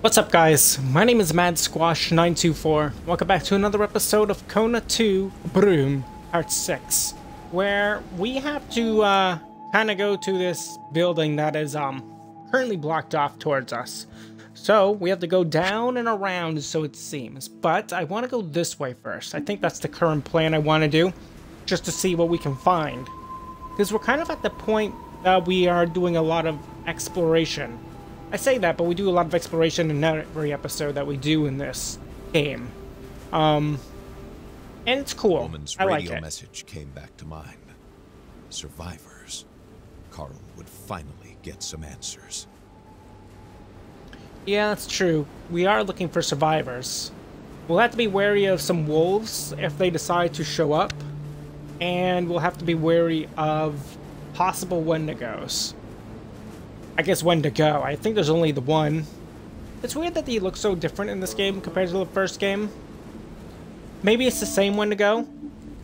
What's up guys? My name is Mad Squash 924 Welcome back to another episode of Kona 2 Brume Part 6 where we have to uh, kind of go to this building that is um, currently blocked off towards us. So we have to go down and around so it seems. But I want to go this way first. I think that's the current plan I want to do just to see what we can find. Because we're kind of at the point that we are doing a lot of exploration I say that, but we do a lot of exploration in every episode that we do in this game. Um, and it's cool. Woman's I radio like it. message came back to mind. Survivors. Carl would finally get some answers. Yeah, that's true. We are looking for survivors. We'll have to be wary of some wolves if they decide to show up. And we'll have to be wary of possible Wendigos. I guess Wendigo. I think there's only the one. It's weird that they look so different in this game compared to the first game. Maybe it's the same Wendigo.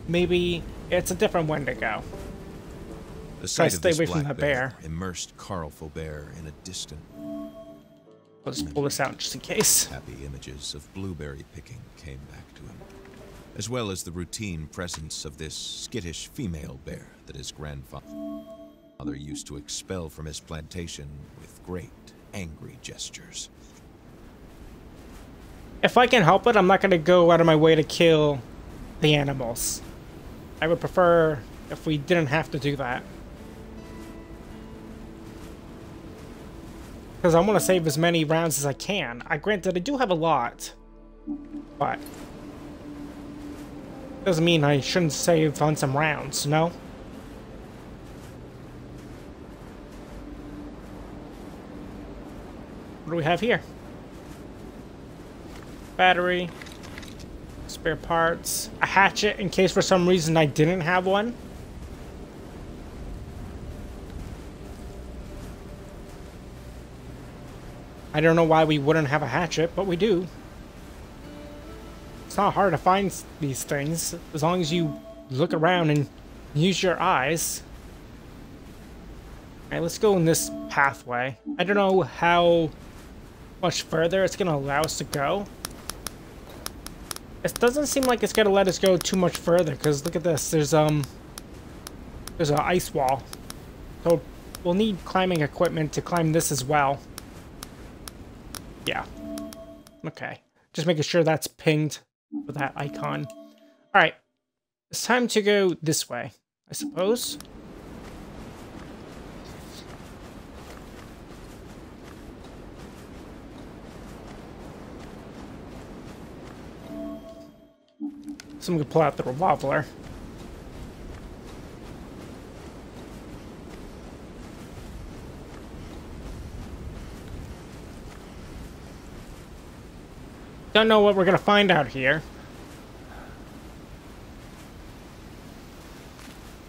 Maybe it's a different Wendigo. The Try sight to of stay this away from black the bear. immersed Carl Faubert in a distant, Let's pull this out just in case. happy images of blueberry picking came back to him, as well as the routine presence of this skittish female bear that his grandfather used to expel from his plantation with great, angry gestures. If I can help it, I'm not going to go out of my way to kill the animals. I would prefer if we didn't have to do that. Because I want to save as many rounds as I can. I granted I do have a lot, but doesn't mean I shouldn't save on some rounds, no? What do we have here? Battery. Spare parts. A hatchet in case for some reason I didn't have one. I don't know why we wouldn't have a hatchet, but we do. It's not hard to find these things, as long as you look around and use your eyes. Alright, let's go in this pathway. I don't know how much further it's going to allow us to go. It doesn't seem like it's going to let us go too much further, because look at this. There's, um... There's an ice wall. So, we'll need climbing equipment to climb this as well. Yeah. Okay. Just making sure that's pinged with that icon. Alright. It's time to go this way, I suppose. Someone could pull out the revolver. Don't know what we're gonna find out here.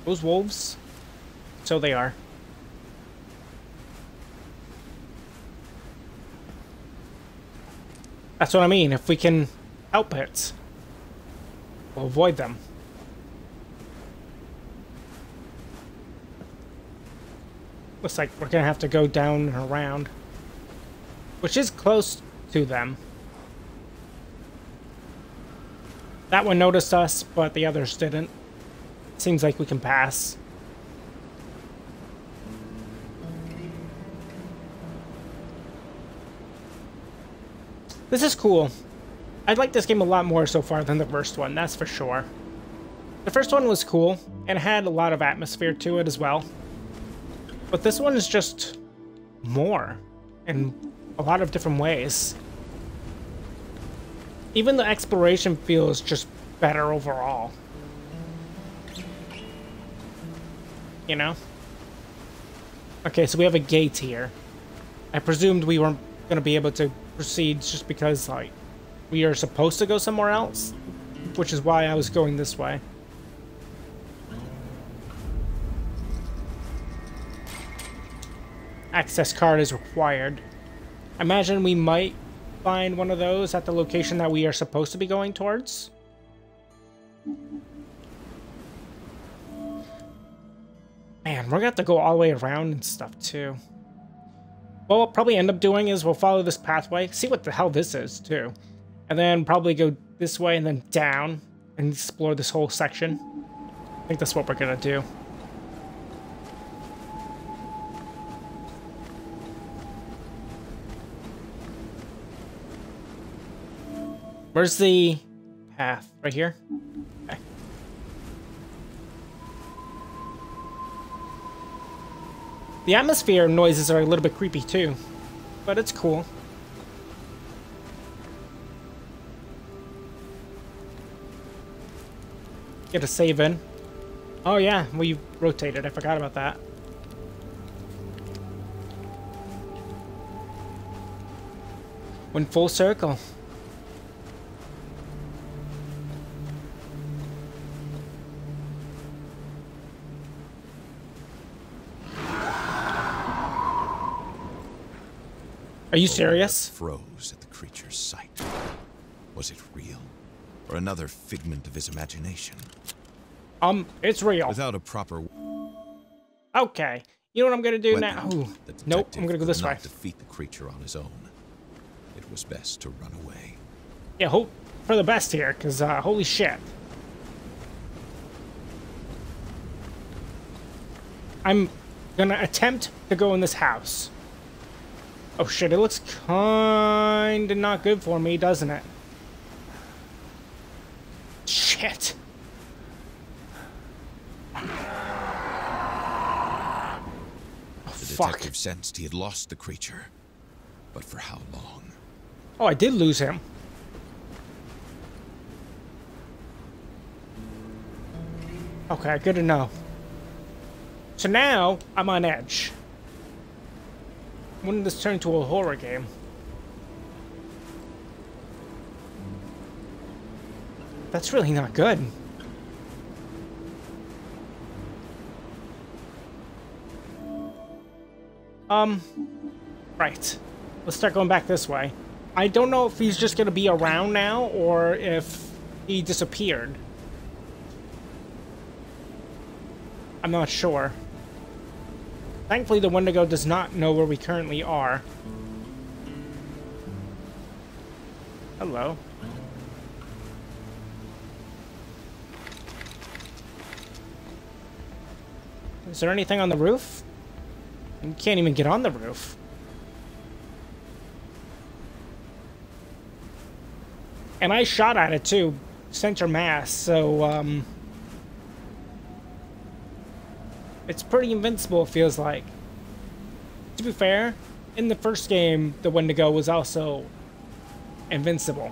Those wolves? So they are. That's what I mean, if we can help it. We'll avoid them. Looks like we're gonna have to go down and around. Which is close to them. That one noticed us, but the others didn't. Seems like we can pass. This is cool. I like this game a lot more so far than the first one, that's for sure. The first one was cool, and had a lot of atmosphere to it as well. But this one is just more, in a lot of different ways. Even the exploration feels just better overall. You know? Okay, so we have a gate here. I presumed we weren't going to be able to proceed just because, like, we are supposed to go somewhere else, which is why I was going this way. Access card is required. I imagine we might find one of those at the location that we are supposed to be going towards. Man, we're gonna have to go all the way around and stuff too. What we'll probably end up doing is we'll follow this pathway, see what the hell this is too, and then probably go this way and then down and explore this whole section. I think that's what we're gonna do. Where's the path? Right here? Okay. The atmosphere noises are a little bit creepy too, but it's cool. Get a save in. Oh yeah, we rotated. I forgot about that. Went full circle. Are you serious? Froze at the creature's sight. Was it real? Or another figment of his imagination? Um, it's real. Without a proper Okay. You know what I'm gonna do now? Ooh. Nope, I'm gonna go this way. defeat the creature on his own. It was best to run away. Yeah, hope for the best here, because, uh, holy shit. I'm gonna attempt to go in this house. Oh shit, it looks kinda not good for me, doesn't it? Shit. Oh, The fuck. detective sensed he had lost the creature. But for how long? Oh, I did lose him. Okay, good to know. So now, I'm on edge. Did this turn into a horror game? That's really not good. Um, right. Let's start going back this way. I don't know if he's just gonna be around now or if he disappeared. I'm not sure. Thankfully, the Wendigo does not know where we currently are. Hello. Is there anything on the roof? You can't even get on the roof. And I shot at it too, center mass, so, um... It's pretty invincible, it feels like. To be fair, in the first game, the Wendigo was also invincible.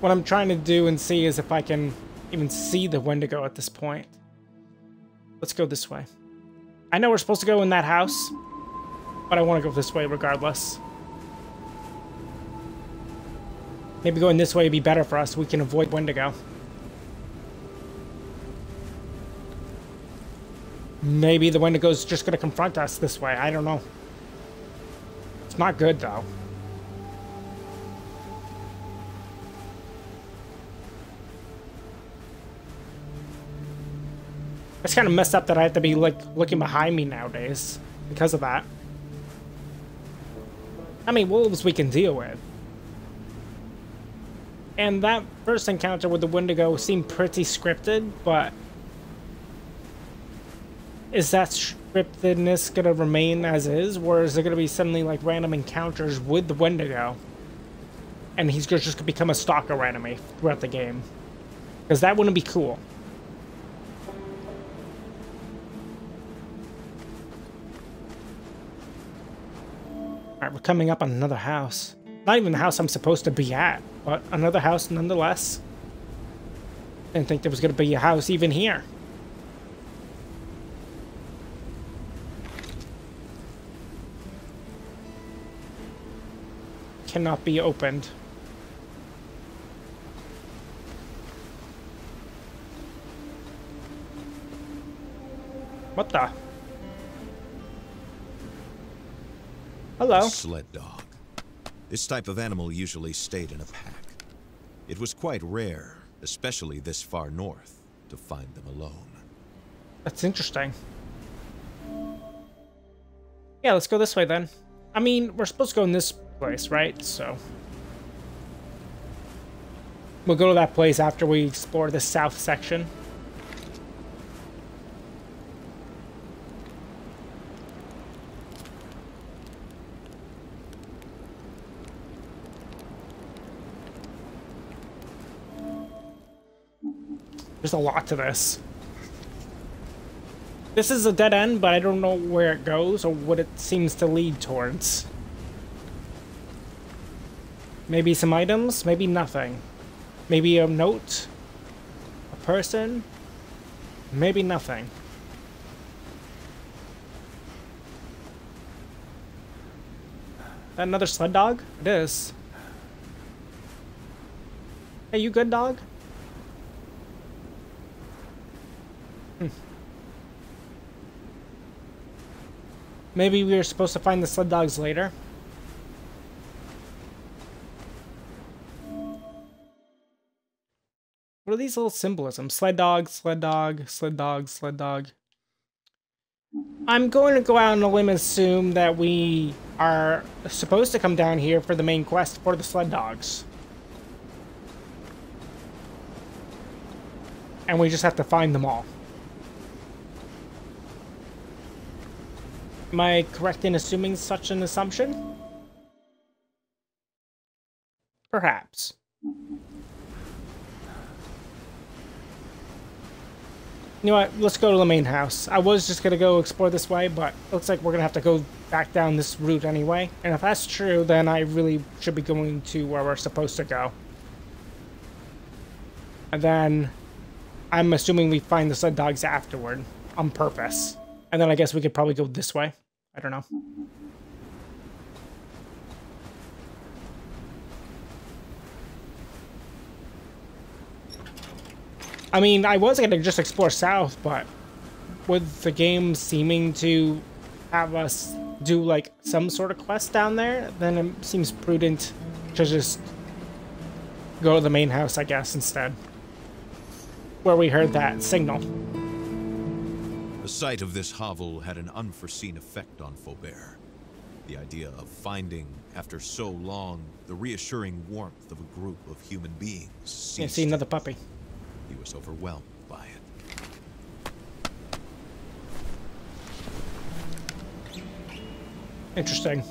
What I'm trying to do and see is if I can even see the Wendigo at this point. Let's go this way. I know we're supposed to go in that house, but I want to go this way regardless. Maybe going this way would be better for us. We can avoid Wendigo. Maybe the Wendigo's just going to confront us this way. I don't know. It's not good, though. It's kind of messed up that I have to be, like, looking behind me nowadays because of that. I mean, wolves we can deal with. And that first encounter with the Wendigo seemed pretty scripted, but is that scriptedness gonna remain as is, or is it gonna be suddenly like random encounters with the Wendigo, and he's just gonna become a stalker enemy throughout the game? Because that wouldn't be cool. Alright, we're coming up on another house. Not even the house I'm supposed to be at, but another house nonetheless. Didn't think there was going to be a house even here. Cannot be opened. What the? Hello. Sled dog. This type of animal usually stayed in a pack. It was quite rare, especially this far north, to find them alone. That's interesting. Yeah, let's go this way then. I mean, we're supposed to go in this place, right? So... We'll go to that place after we explore the south section. There's a lot to this. This is a dead end, but I don't know where it goes or what it seems to lead towards. Maybe some items, maybe nothing. Maybe a note? A person? Maybe nothing. That another sled dog? It is. Hey, you good dog? Maybe we were supposed to find the sled dogs later. What are these little symbolisms? Sled dog, sled dog, sled dog, sled dog. I'm going to go out on a limb and assume that we are supposed to come down here for the main quest for the sled dogs. And we just have to find them all. Am I correct in assuming such an assumption? Perhaps. You know what? Let's go to the main house. I was just going to go explore this way, but looks like we're going to have to go back down this route anyway. And if that's true, then I really should be going to where we're supposed to go. And then I'm assuming we find the sled dogs afterward on purpose. And then I guess we could probably go this way. I don't know. I mean, I was going to just explore south, but with the game seeming to have us do like some sort of quest down there, then it seems prudent to just go to the main house, I guess, instead. Where we heard that signal. The sight of this hovel had an unforeseen effect on Faubert. The idea of finding, after so long, the reassuring warmth of a group of human beings. Yeah, see another puppy. He was overwhelmed by it. Interesting.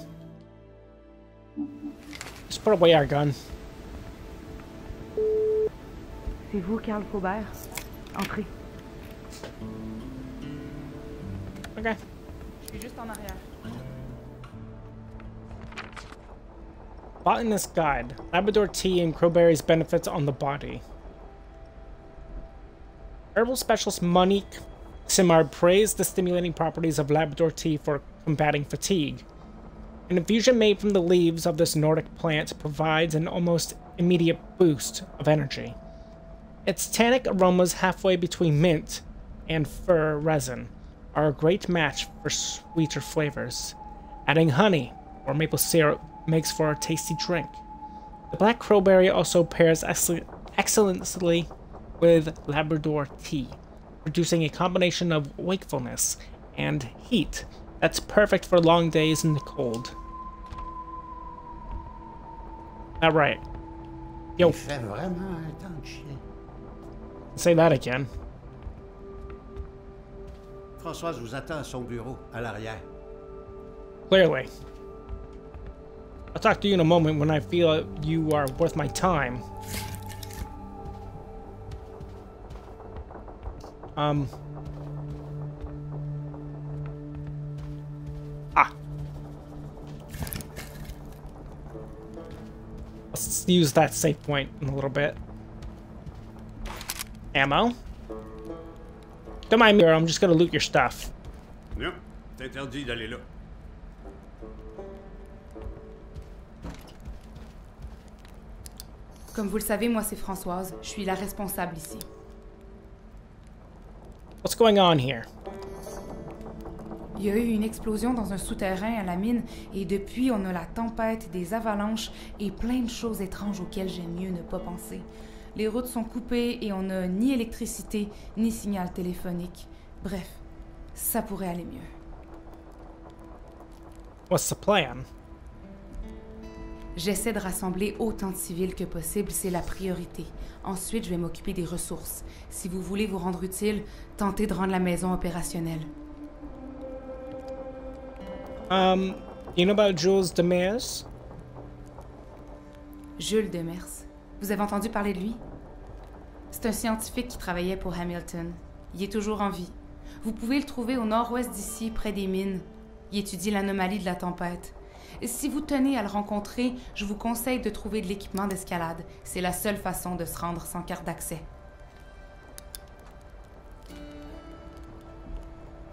Let's put away our gun. C'est vous, Karl Faubert? Entrez. Okay. Je suis juste en arrière. Botanist Guide. Labrador tea and crowberries benefits on the body. Herbal specialist Monique Simard praised the stimulating properties of Labrador tea for combating fatigue. An infusion made from the leaves of this Nordic plant provides an almost immediate boost of energy. Its tannic aromas halfway between mint and fir resin are a great match for sweeter flavors. Adding honey or maple syrup makes for a tasty drink. The black crowberry also pairs excellently with Labrador tea, producing a combination of wakefulness and heat that's perfect for long days in the cold. All right. Yo. Say that again. Françoise vous attend à son bureau, à l'arrière. Clearly. I'll talk to you in a moment when I feel you are worth my time. Um. Ah. Let's use that save point in a little bit. Ammo. Don't mind me, I'm just gonna loot your stuff. Non, c'est interdit d'aller là. Comme vous le savez, moi c'est Françoise. Je suis la responsable ici. What's going on here? Il y a eu une explosion dans un souterrain à la mine et depuis on a la tempête, des avalanches et plein de choses étranges auxquelles j'aime mieux ne pas penser. Les routes sont coupées et on n'a ni électricité ni signal téléphonique. Bref, ça pourrait aller mieux. What's the plan? J'essaie de rassembler autant de civils que possible, c'est la priorité. Ensuite, je vais m'occuper des ressources. Si vous voulez vous rendre utile, tentez de rendre la maison opérationnelle. Um, you know about Jules Demers? Jules Demers. Vous avez entendu parler de lui? C'est un scientifique qui travaillait pour Hamilton. Il est toujours en vie. Vous pouvez le trouver au nord-ouest d'ici, près des mines. Il étudie l'anomalie de la tempête. Si vous tenez à le rencontrer, je vous conseille de trouver de l'équipement d'escalade. C'est la seule façon de se rendre sans carte d'accès.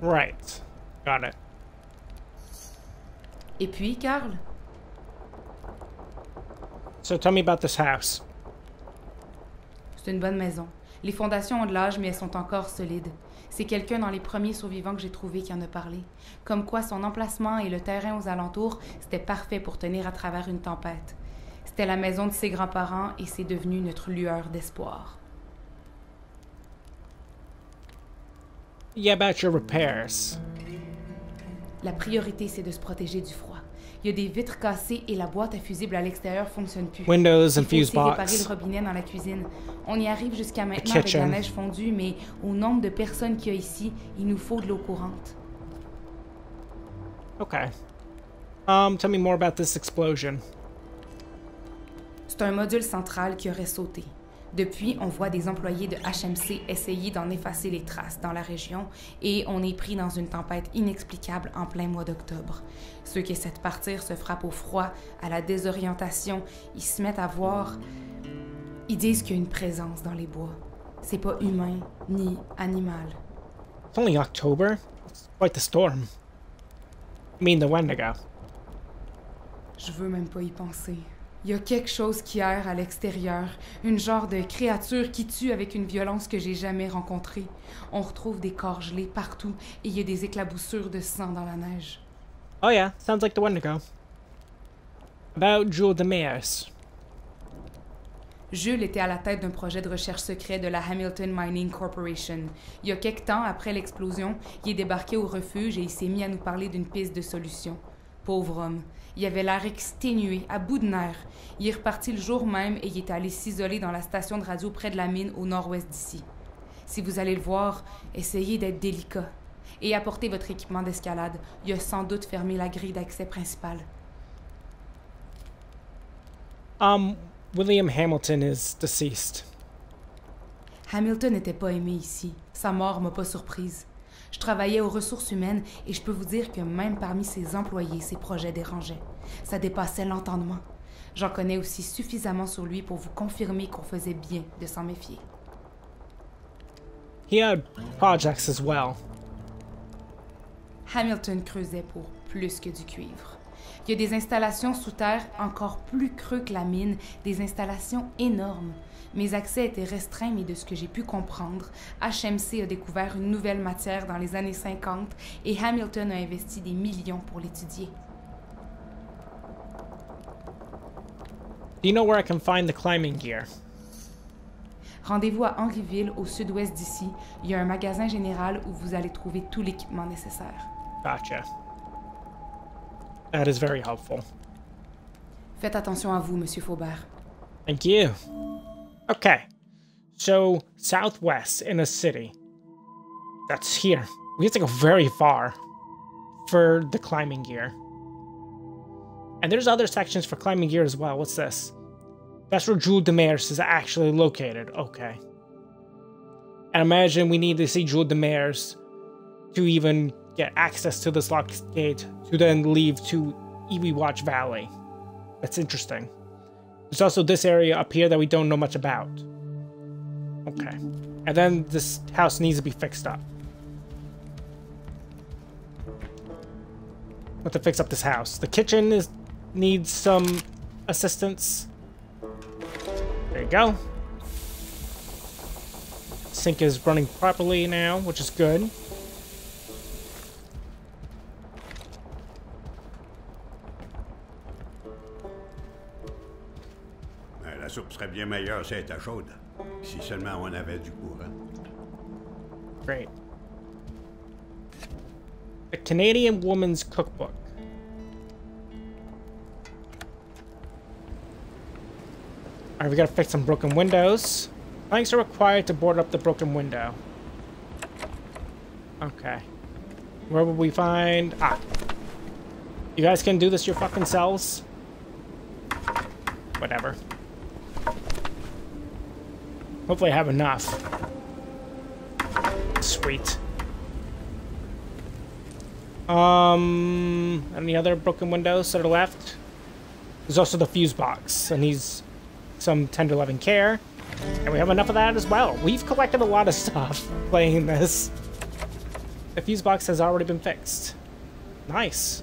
Right. Got it. Et puis, Carl, So tell me about this house. C'est une bonne maison. Les fondations ont de l'âge, mais elles sont encore solides. C'est quelqu'un dans les premiers survivants que j'ai trouvé qui en a parlé. Comme quoi son emplacement et le terrain aux alentours, c'était parfait pour tenir à travers une tempête. C'était la maison de ses grands-parents et c'est devenu notre lueur d'espoir. Yeah, about your repairs. La priorité, c'est de se protéger du froid. Il y a des vitres cassées et la boîte à fusibles à l'extérieur fonctionne plus. Windows Il faut fuse aussi réparer box. le robinet dans la cuisine. On y arrive jusqu'à maintenant avec la kitchen. neige fondue, mais au nombre de personnes qu'il y a ici, il nous faut de l'eau courante. Okay. Um, tell me more about this explosion. C'est un module central qui aurait sauté. Depuis, on voit des employés de HMC essayer d'en effacer les traces dans la région et on est pris dans une tempête inexplicable en plein mois d'octobre. Ceux qui essaient de partir se frappent au froid, à la désorientation, ils se mettent à voir. Ils disent qu'il y a une présence dans les bois. C'est pas humain ni animal. It's only October. It's quite the storm. I mean the Wendigo. Je veux même pas y penser. Il y a quelque chose qui erre à l'extérieur, une genre de créature qui tue avec une violence que j'ai jamais rencontrée. On retrouve des corps gelés partout et il y a des éclaboussures de sang dans la neige. Oh yeah, sounds like the Wendigo. About Jewel Demers. Jules était à la tête d'un projet de recherche secret de la Hamilton Mining Corporation. Il y a quelque temps après l'explosion, il est débarqué au refuge et il s'est mis à nous parler d'une piste de solution. Pauvre homme. Il avait l'air exténué, à bout de nerfs. Il est reparti le jour même et il est allé s'isoler dans la station de radio près de la mine au nord-ouest d'ici. Si vous allez le voir, essayez d'être délicat. Et apportez votre équipement d'escalade. Il a sans doute fermé la grille d'accès principale. Um, William Hamilton is deceased. Hamilton n'était pas aimé ici. Sa mort m'a pas surprise. Je travaillais aux ressources humaines et je peux vous dire que même parmi ses employés, ses projets dérangeaient. Ça dépassait l'entendement. J'en connais aussi suffisamment sur lui pour vous confirmer qu'on faisait bien de s'en méfier. He had projects as well. Hamilton creusait pour plus que du cuivre. Il y a des installations sous terre encore plus creux que la mine, des installations énormes. Mes accès étaient restreints, mais de ce que j'ai pu comprendre, HMC a découvert une nouvelle matière dans les années 50 et Hamilton a investi des millions pour l'étudier. Do you know where I can find the climbing gear? Rendez-vous à Henryville, au sud-ouest d'ici. Il y a un magasin général où vous allez trouver tout l'équipement nécessaire. Gotcha. That is very helpful. Faites attention à vous, Monsieur Faubert. Thank you. Okay. So, southwest in a city. That's here. We have to go very far for the climbing gear. And there's other sections for climbing gear as well. What's this? That's where Jules Demers is actually located. Okay. And imagine we need to see Jules Demers to even get access to this locked gate to then leave to Iwi Watch Valley. That's interesting. There's also this area up here that we don't know much about. Okay. And then this house needs to be fixed up. Have to fix up this house. The kitchen is needs some assistance. There you go. Sink is running properly now, which is good. Serait bien meilleur si elle était chaude. Si seulement on avait du courant. Great. A Canadian Woman's Cookbook. Alright, we gotta fix some broken windows. Planks are required to board up the broken window. Okay. Where will we find... Ah. You guys can do this your fucking selves? Whatever. Hopefully I have enough. Sweet. Um, any other broken windows that are left? There's also the fuse box, and he's some tender loving care. And we have enough of that as well. We've collected a lot of stuff playing this. The fuse box has already been fixed. Nice.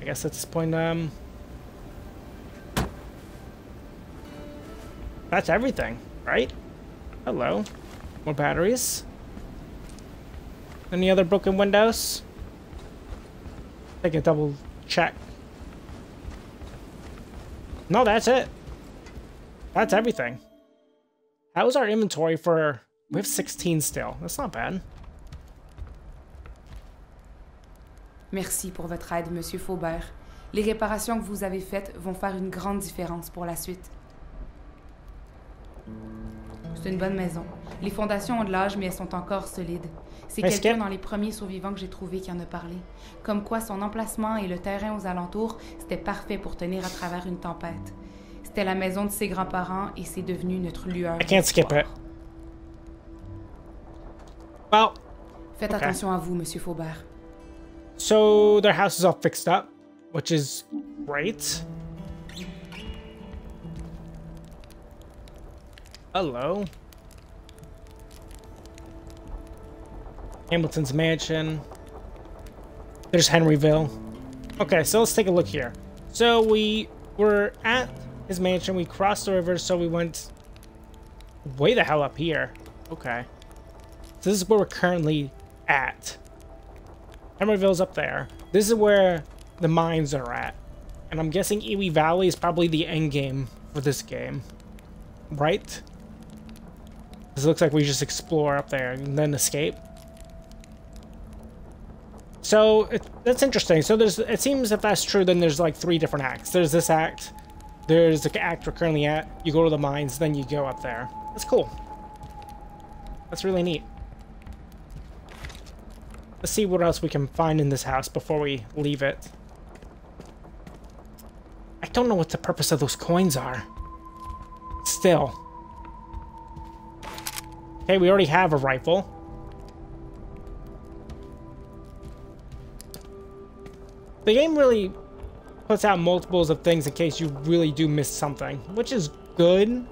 I guess at this point, um... That's everything, right? Hello. More batteries. Any other broken windows? Take a double check. No, that's it. That's everything. How's our inventory for... We have 16 still. That's not bad. Merci pour votre aide, Monsieur Faubert. Les réparations que vous avez faites vont faire une grande différence pour la suite. C'est une bonne maison. Les fondations ont de l'âge, mais elles sont encore solides. C'est Est-ce quelqu'un que- dans les premiers survivants que j'ai trouvé qui en a parlé. Comme quoi son emplacement et le terrain aux alentours, c'était parfait pour tenir à travers une tempête. C'était la maison de ses grands-parents et c'est devenu notre lueur. I can't skip it. d'espoir. Well, Faites attention à vous, Monsieur Faubert. so their house is all fixed up, which is great. Hello. Hamilton's mansion. There's Henryville. Okay, so let's take a look here. So we were at his mansion. We crossed the river, so we went way the hell up here. Okay. So this is where we're currently at. Emeraldville's up there. This is where the mines are at. And I'm guessing Iwi Valley is probably the end game for this game. Right? This looks like we just explore up there and then escape. So it, that's interesting. So there's it seems if that's true, then there's like three different acts. There's this act. There's the act we're currently at. You go to the mines, then you go up there. That's cool. That's really neat. Let's see what else we can find in this house before we leave it. I don't know what the purpose of those coins are. Still. Okay, we already have a rifle. The game really puts out multiples of things in case you really do miss something, which is good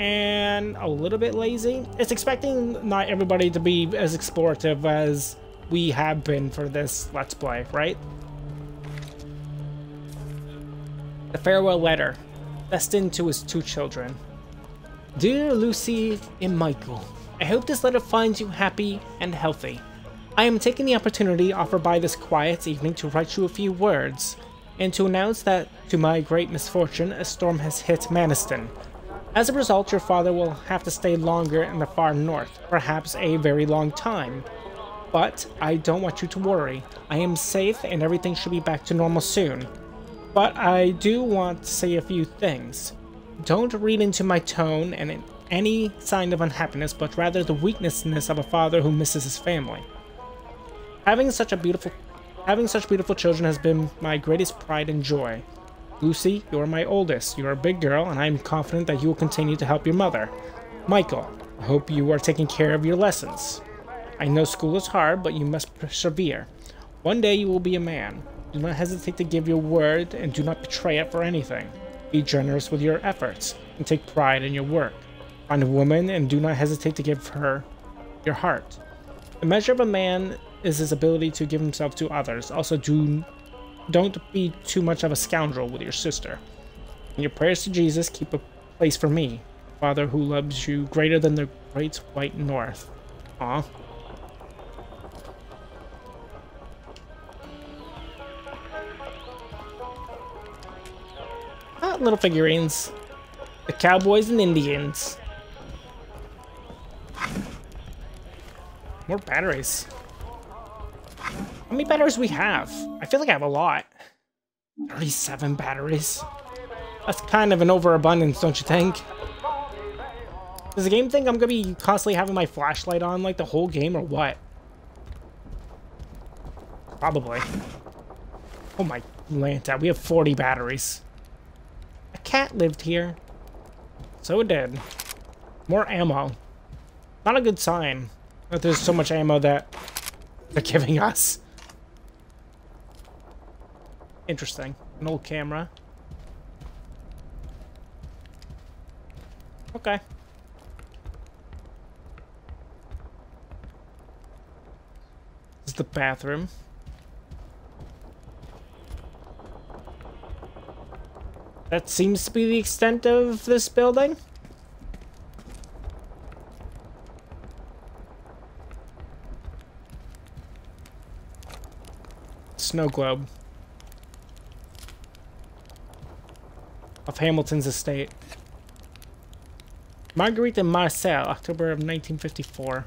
and a little bit lazy. It's expecting not everybody to be as explorative as we have been for this Let's Play, right? The farewell letter, destined to his two children. Dear Lucy and Michael, I hope this letter finds you happy and healthy. I am taking the opportunity offered by this quiet evening to write you a few words, and to announce that, to my great misfortune, a storm has hit Maniston. As a result, your father will have to stay longer in the far north, perhaps a very long time. But I don't want you to worry. I am safe and everything should be back to normal soon. But I do want to say a few things. Don't read into my tone and any sign of unhappiness, but rather the weaknessness of a father who misses his family. Having such a beautiful having such beautiful children has been my greatest pride and joy. Lucy, you are my oldest. You are a big girl, and I am confident that you will continue to help your mother. Michael, I hope you are taking care of your lessons. I know school is hard, but you must persevere. One day you will be a man. Do not hesitate to give your word and do not betray it for anything. Be generous with your efforts and take pride in your work. Find a woman and do not hesitate to give her your heart. The measure of a man is his ability to give himself to others. Also, do don't be too much of a scoundrel with your sister. In your prayers to Jesus, keep a place for me, Father who loves you greater than the great white north. Ah, little figurines. The Cowboys and Indians. More batteries. How many batteries we have? I feel like I have a lot. 37 batteries. That's kind of an overabundance, don't you think? Does the game think I'm gonna be constantly having my flashlight on like the whole game or what? Probably. Oh my Lanta, we have 40 batteries. A cat lived here. So it did. More ammo. Not a good sign there's so much ammo that they're giving us. Interesting. An old camera. Okay. This is the bathroom. That seems to be the extent of this building. Snow globe. Of Hamilton's estate. Marguerite and Marcel, October of 1954.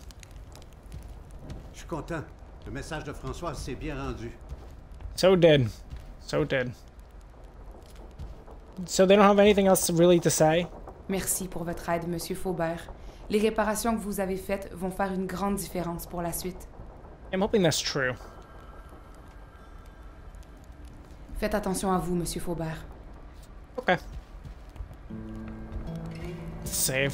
Je suis content. Le message de François s'est bien rendu. So did. So did. So they don't have anything else really to say? Merci pour votre aide, Monsieur Faubert. Les réparations que vous avez faites vont faire une grande différence pour la suite. I'm hoping that's true. Faites attention à vous, Monsieur Faubert. Okay. Save.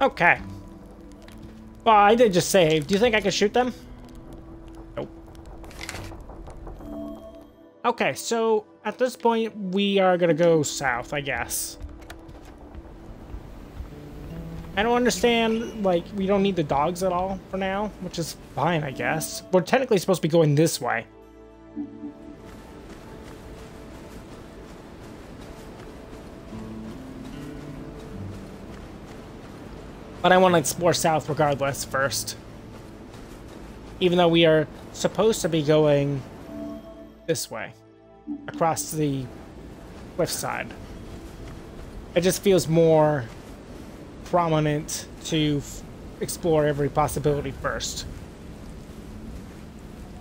Okay. Well, I did just save. Do you think I could shoot them? Nope. Okay, so at this point, we are gonna go south, I guess. I don't understand, like, we don't need the dogs at all for now, which is fine, I guess. We're technically supposed to be going this way. But I want to explore south regardless first. Even though we are supposed to be going this way. Across the cliffside. It just feels more prominent to explore every possibility first.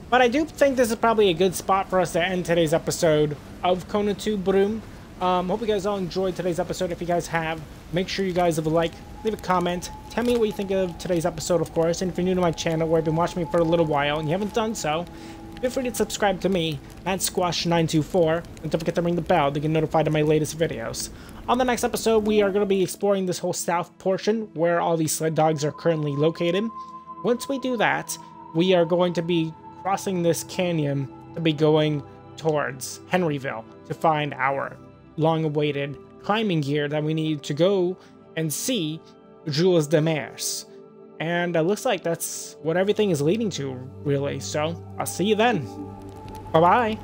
But I do think this is probably a good spot for us to end today's episode of Kona 2 Brume. Um, hope you guys all enjoyed today's episode. If you guys have, make sure you guys leave a like, leave a comment, tell me what you think of today's episode, of course. And if you're new to my channel, where I've been watching me for a little while and you haven't done so, feel free to subscribe to me, at Squash924, and don't forget to ring the bell to get notified of my latest videos. On the next episode, we are going to be exploring this whole south portion where all these sled dogs are currently located. Once we do that, we are going to be crossing this canyon to be going towards Henryville to find our long-awaited climbing gear that we need to go and see Jules Demers. And it looks like that's what everything is leading to, really. So, I'll see you then. Bye-bye.